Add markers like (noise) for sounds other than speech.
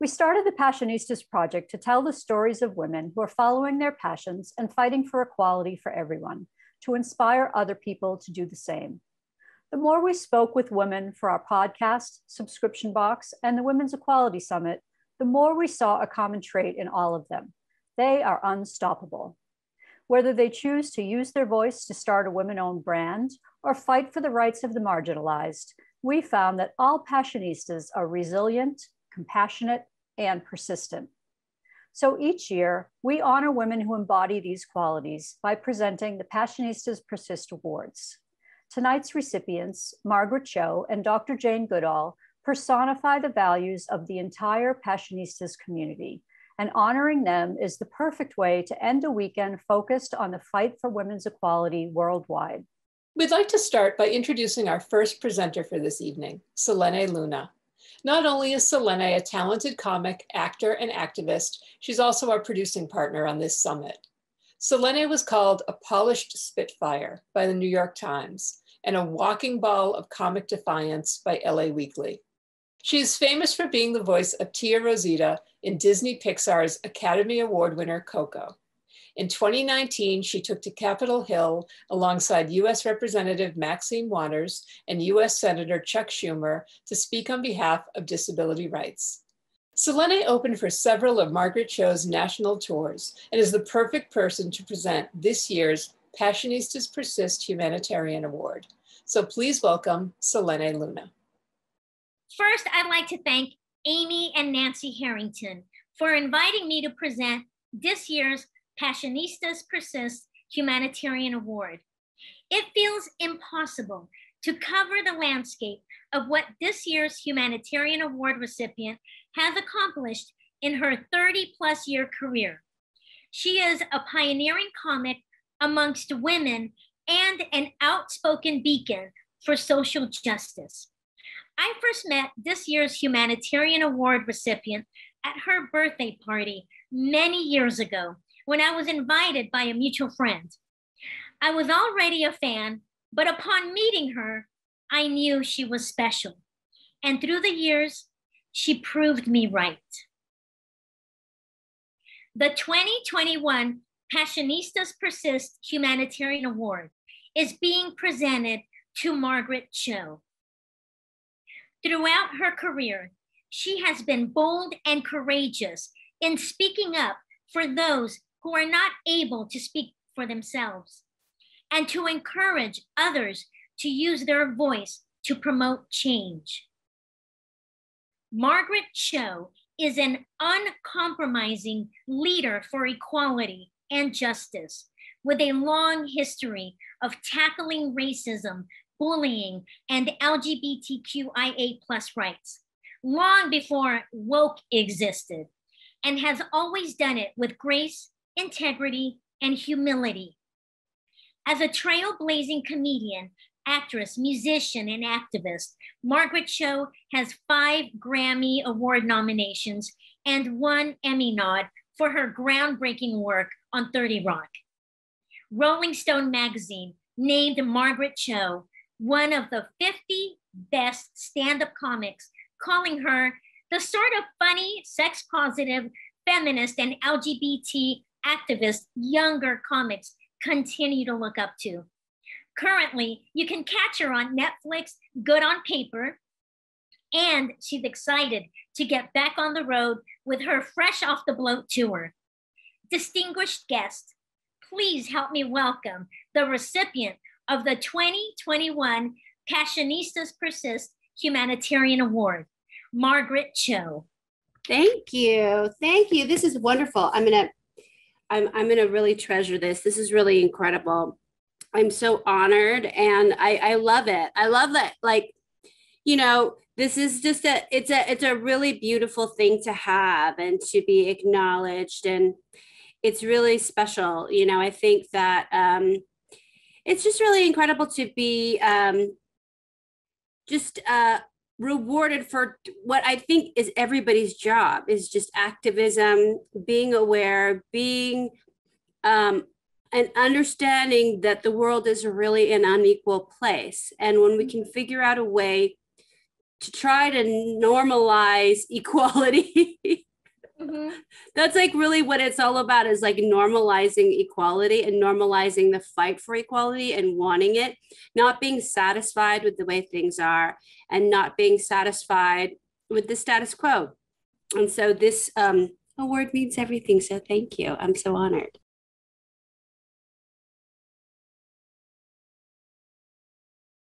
We started the Passionistas Project to tell the stories of women who are following their passions and fighting for equality for everyone, to inspire other people to do the same. The more we spoke with women for our podcast, subscription box, and the Women's Equality Summit, the more we saw a common trait in all of them. They are unstoppable. Whether they choose to use their voice to start a women owned brand or fight for the rights of the marginalized, we found that all Passionistas are resilient, compassionate, and persistent. So each year, we honor women who embody these qualities by presenting the Passionistas Persist Awards. Tonight's recipients, Margaret Cho and Dr. Jane Goodall, personify the values of the entire Passionistas community, and honoring them is the perfect way to end a weekend focused on the fight for women's equality worldwide. We'd like to start by introducing our first presenter for this evening, Selene Luna. Not only is Selene a talented comic, actor, and activist, she's also our producing partner on this summit. Selene was called a polished spitfire by the New York Times and a walking ball of comic defiance by LA Weekly. She is famous for being the voice of Tia Rosita in Disney Pixar's Academy Award winner Coco. In 2019, she took to Capitol Hill alongside US Representative Maxine Waters and US Senator Chuck Schumer to speak on behalf of disability rights. Selene opened for several of Margaret Cho's national tours and is the perfect person to present this year's Passionistas Persist Humanitarian Award. So please welcome Selene Luna. First, I'd like to thank Amy and Nancy Harrington for inviting me to present this year's Passionistas Persist Humanitarian Award. It feels impossible to cover the landscape of what this year's Humanitarian Award recipient has accomplished in her 30 plus year career. She is a pioneering comic amongst women and an outspoken beacon for social justice. I first met this year's Humanitarian Award recipient at her birthday party many years ago when I was invited by a mutual friend. I was already a fan, but upon meeting her, I knew she was special. And through the years, she proved me right. The 2021 Passionistas Persist Humanitarian Award is being presented to Margaret Cho. Throughout her career, she has been bold and courageous in speaking up for those who are not able to speak for themselves, and to encourage others to use their voice to promote change. Margaret Cho is an uncompromising leader for equality and justice with a long history of tackling racism, bullying, and LGBTQIA plus rights, long before woke existed, and has always done it with grace integrity, and humility. As a trailblazing comedian, actress, musician, and activist, Margaret Cho has five Grammy Award nominations and one Emmy nod for her groundbreaking work on 30 Rock. Rolling Stone magazine named Margaret Cho one of the 50 best stand up comics, calling her the sort of funny, sex positive, feminist, and LGBT activists younger comics continue to look up to. Currently, you can catch her on Netflix, Good on Paper, and she's excited to get back on the road with her Fresh Off the Bloat tour. Distinguished guests, please help me welcome the recipient of the 2021 Passionistas Persist Humanitarian Award, Margaret Cho. Thank you. Thank you. This is wonderful. I'm going to I'm, I'm going to really treasure this. This is really incredible. I'm so honored and I, I love it. I love that. Like, you know, this is just a, it's a, it's a really beautiful thing to have and to be acknowledged. And it's really special. You know, I think that, um, it's just really incredible to be, um, just, uh, rewarded for what I think is everybody's job is just activism, being aware, being um, and understanding that the world is really an unequal place. And when we can figure out a way to try to normalize (laughs) equality. Mhm. That's like really what it's all about is like normalizing equality and normalizing the fight for equality and wanting it, not being satisfied with the way things are and not being satisfied with the status quo. And so this um, award means everything. So thank you. I'm so honored.